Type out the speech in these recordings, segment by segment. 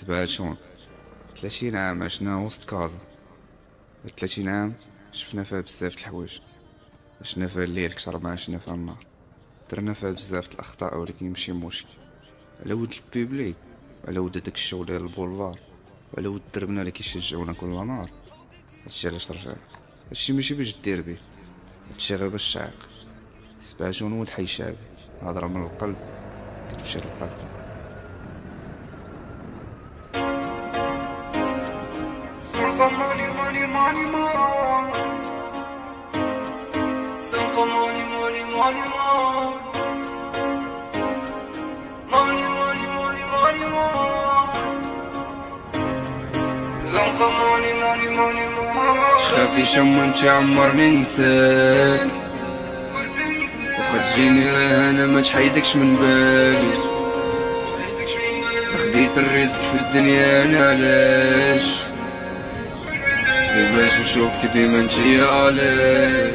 تبعتون ثلاثين عام عشنا وسط كازا. ثلاثين عام شفنا فيها بزاف الحوايج. عشنا فيها الليل كتر ما عشنا فيها النهار. درنا فيها بزاف الأخطاء ولكن ماشي مشكل. على ود ال public على ود داك الشغل ديال البولفار على ود دربنا اللي كيشجعونا كل نهار. هادشي علاش رجعنا. هادشي ماشي باش دير بيه هادشي غير باش تعيق. سبعتون ولد حي شعبي. هضرة من القلب كتمشي للقلب. Money, money, money, more. Simple money, money, money, more. Money, money, money, money, more. Simple money, money, money, more. خافي شم عمرني نساك وقد تجيني رهانة ما تحيدكش من بالي خديت الرزق في الدنيا أنا علاش باش نشوفك ديما انتي علاش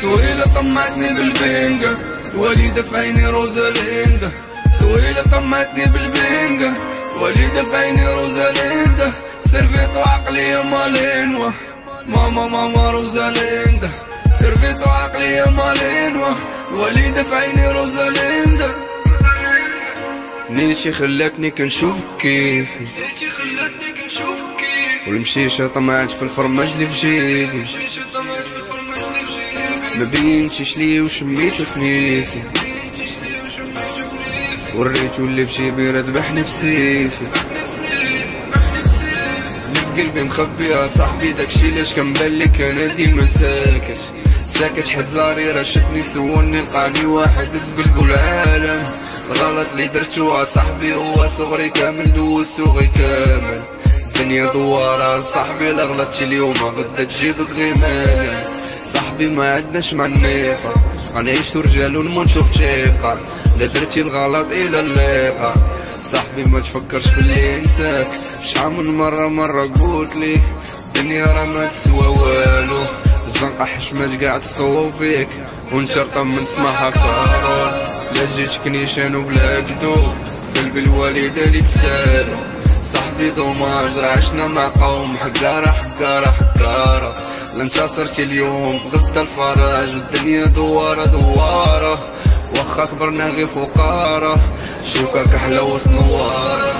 سويلة طمعتني بالبنجة الوالدة في عيني روزاليندا سويلة طمعتني بالبنجة الوالدة في عيني روزاليندا سيرفيت عقلية مالينوا ماما ماما روزاليندا سيرفيت عقلية مالينوا الوالدة في عيني روزاليندا نيتشي خلاتني كنشوفك كيفي نيتي خلتني كنشوف كيف والمشيشة طمعت في الفرماج اللي في جيبي ما بينتش لي وشميتو في نيتي نيتي شلي وشميتو بنيفي وريتو اللي في جيبي ذبحني بسيفي اللي في قلبي مخبيها صاحبي داكشي لاش كنبان لك أنا ديما ساكت ساكت حد زاري رشتني سولني لقاني واحد في قلبو العالم. الغلط اللي درتو صاحبي هو صغري كامل دوزتو غي كامل. الدنيا دوارة صاحبي لا غلطتي اليوم غدا تجيبك غير مالا صاحبي ما عندناش مع النفاق غنعيش رجال ونموت شوف ثقة. لا درتي الغلط إلى اللقاء صاحبي ما تفكرش في اللي نساك شحال من مرة مرة قلت لي الدنيا راه ما تسوى والو. الزنقة حشمات قاعد تصوب فيك وانت رقم من سماحة كارول. لا جيتك نيشان وبلا كدو قلبي الوالدة اللي تسالو. صاحبي دوماج راه عشنا مع قوم حقارة حقارة حقارة. لا انتصرتي اليوم غدا الفرج والدنيا دوارة دوارة. واخا كبرنا غير فقارة. شوكك أحلى وسط نوارة.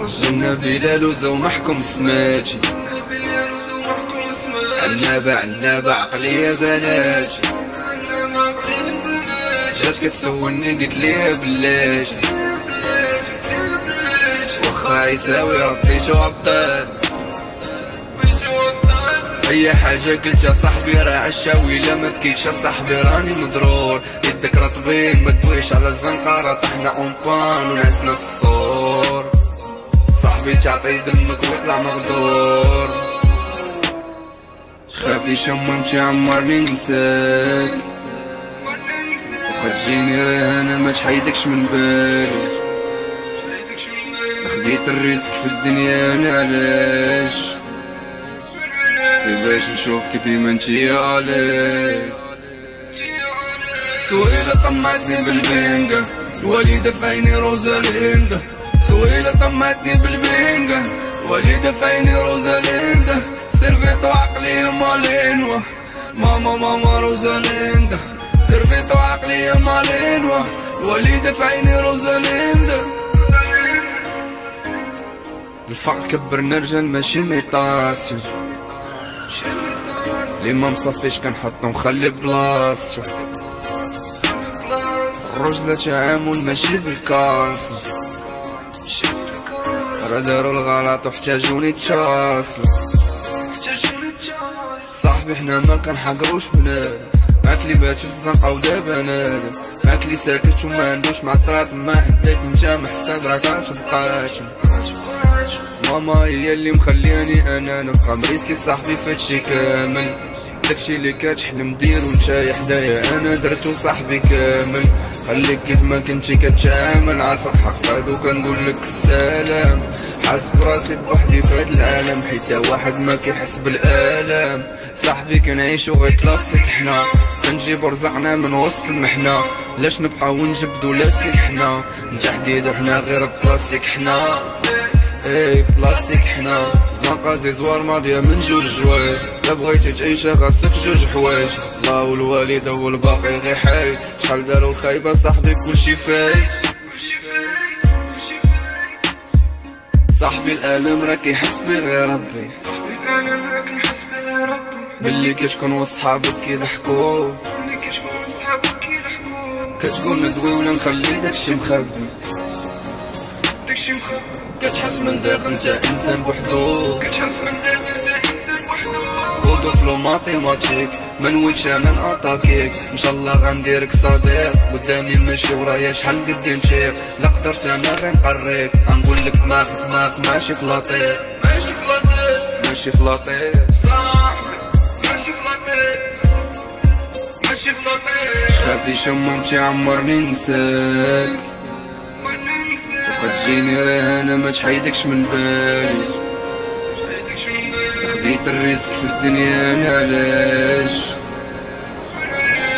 رجلنا بلال وزو محكم سماتي عنابة عنابة عقلية بناتي جات كتسولني قلت ليها بلاش واخا يساوي ربي شو وطن أي حاجة قلت يا صاحبي راه عشاوي لا ما تكيتش يا صاحبي راني مضرور. يدك رطبين ما تدويش على الزنقة طحنا اونبان ونعسنا في الصور. صاحبي تعطي دمك ويطلع مغدور. خافي شممتي عمرني نساك وقد تجيني رهانة ما تحيدكش من بالي خديت الرزق في الدنيا أنا علاش؟ كيفاش نشوفك ديما انتي علاش؟ سويلة طمعتني بالبنجة الوالدة في عيني روزاليندا سويلة طمعتني بالبنجة الوالدة في عيني روزاليندا سيرفيتو عقلية مالينوا ماما ماما روزاليندا سيرفيتو عقلية مالينوا الوالدة في عيني روزاليندا الفقر كبرنا رجال ماشي imitation اللي ما مصفيش كنحطو مخلي بلاصتو. الرجلة تعامل ماشي بالكاس. راه دارو الغلط واحتاجوني تشاصلو. صاحبي حنا ما كنحقروش بنادم. معاك اللي بات الزنقة ودابا نادم. معاك اللي ساكت وما عندوش معطرات. ما حداك انت محسن راك غتبقاش ماما هي اللي مخلياني أنا نبقى مريسكي صاحبي فاتشي كامل. داكشي اللي كتحلم ديرو نتا حدايا أنا درتو صاحبي كامل. خليك كيف ما كنتي كتعامل عارفك حقاد وكنقول لك السلام. حاس براسي بوحدي في هاد العالم حيت واحد ما كيحس بالآلام. صاحبي كنعيشو غير كلاسيك حنا. كنجيبو رزقنا من وسط المحنة. لاش نبقاو نجبدو لاسك حنا؟ انت حديد وحنا غير بلاستيك حنا. اي بلاستيك حنا. مقازي زوار ماضية من جوج جوايج لا بغيتي تعيشها خاصك جوج حوايج. الله والوالدة والباقي غي حي شحال دارو الخايبة صاحبي كلشي فايت. صاحبي الألم راه كيحس بي غير ربي باللي كتكون وسط صحابك كيضحكو كتقول ندوي ولا نخلي داكشي مخبي. كتحس من داك انت انسان بوحدو. خذو فلو ماتيماتيك ما نويتش أنا ناتاكيك إن شاء الله غنديرك صديق. قدامي ماشي ورايا شحال قد نشيق لا قدرت أنا غير نقريك. غنقول لك دماغ دماغ ماشي فلاطيك ماشي فلاطيك ماشي فلاطيك خافي شممتي عمرني نساك وخا راه أنا ما تحيدكش من بالي. خديت الريسك في الدنيا أنا علاش؟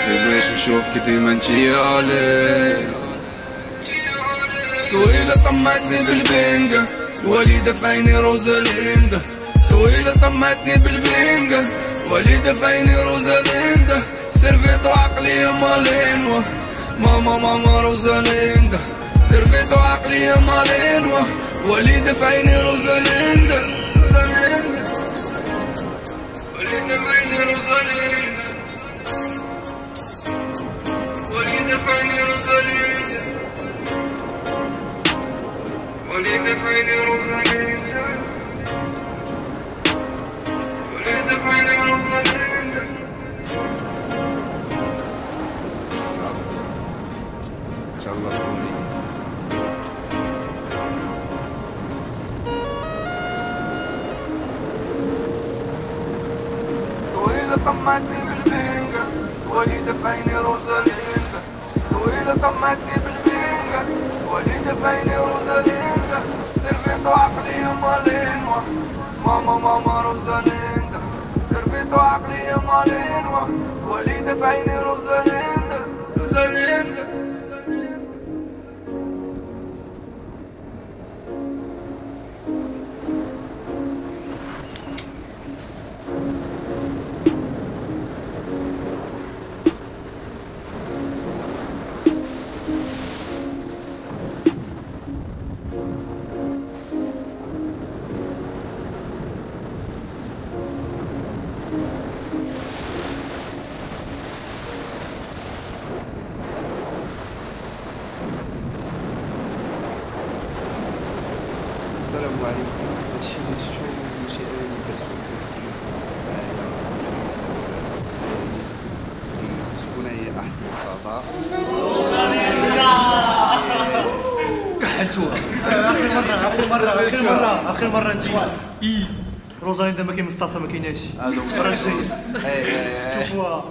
باش نشوفك ديما انتي علاش؟ سويلة طمعتني بالبنجة الوالدة في عيني روزاليندا سويلة طمعتني بالبنجة الوالدة في عيني روزاليندا سيرفيتو عقلية مالينوا ماما ماما روزاليندا سيرفيتو عقلية مالينوا وليدة في عيني روزاليندا روزاليندا وليدة في عيني روزاليندا وليدة في عيني روزاليندا وليدة في عيني روزاليندا وليدة في عيني إن شاء الله فوني طويلة طمعتني بالبنجة وليدة في عيني روزاليندا طويلة طمعتني بالبنجة وليدة في عيني روزاليندا سيرفيتو عقلية مالينوا ماما ماما روزاليندا سيرفيتو عقلية مالينوا وليدة في عيني روزاليندا روزاليندا السلام عليكم هادشي اللي شفتو ماشي أنا اللي درتو شكون هي احسن صدى كحلتوها آخر مرة آخر مرة آخر مرة آخر مرة انت. اي روزاليندا ما كاين مصاصه ما كايناش الجايه شوفوها